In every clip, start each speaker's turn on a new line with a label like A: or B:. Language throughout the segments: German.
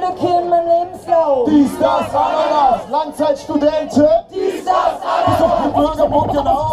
A: Lücke in meinem Lebenslauf.
B: Dies, das, Ananas, Langzeitstudentin.
A: Dies, das,
B: die Bürgerbuch, genau.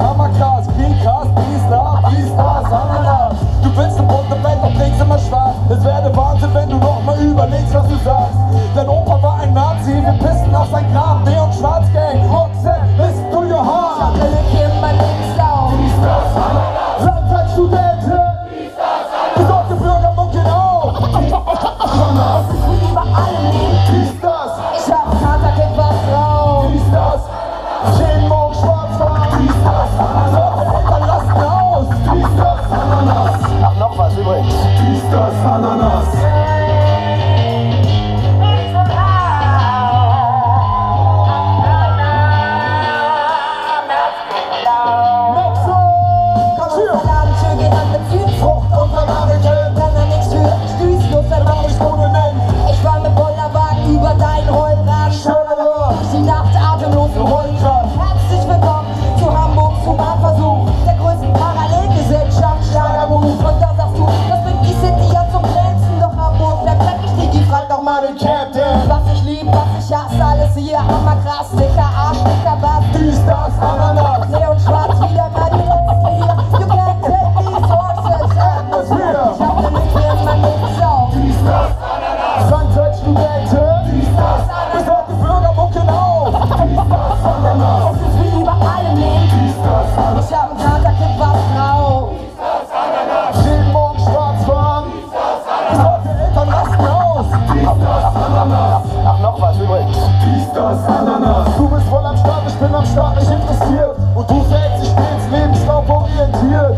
B: Hammerkrass, da, Dies, das, Ananas. Du willst eine bunte Welt, doch denkst immer schwarz. Es werde Wahnsinn, wenn du noch mal überlegst, was du sagst.
A: Den
B: Captain.
A: Was ich lieb, was ich hasse, alles hier. Hammerkrass, dicker Arsch, dicker Bass.
B: Dies, das, Ananas. Das, Ananas. Du bist voll am Start, ich bin am Start nicht interessiert. Und du verhältst dich stets lebenslauforientiert.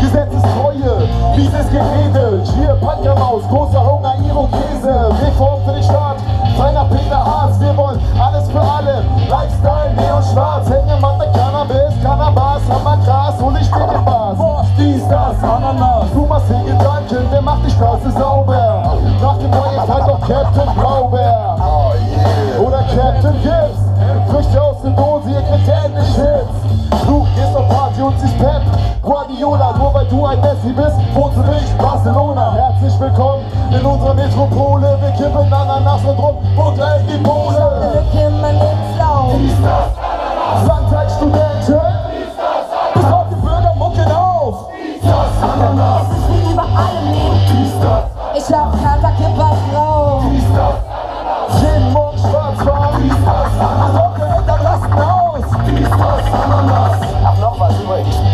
B: Gesetzestreue, dieses Gerede. Hier, Pankermaus, großer Hunger, Irokese. Reform für den Staat, feiner Peter Harz. Wir wollen alles für alle. Lifestyle, Neon schwarz, Hängematte, Cannabis, Cannabis, Hammergras, hol ich mir den Bass. Boah, dies, das, Ananas. Guardiola, nur weil du ein Messi bist, wohnst du nicht Barcelona. Herzlich willkommen in unserer Metropole. Wir kippen Ananas und rum und gleich die Pole.
A: Lücke in meinem Lebenslauf.
B: Langzeitstudentin. Bis auf die Bürgermucke auf. Ananas.
A: Es ist wie überall im Leben. Ich hab einen Kater, kipp was drauf.
B: Jeden Morgen schwarz fahren. Besorgte Eltern rasten aus. Ach, noch was übrigens.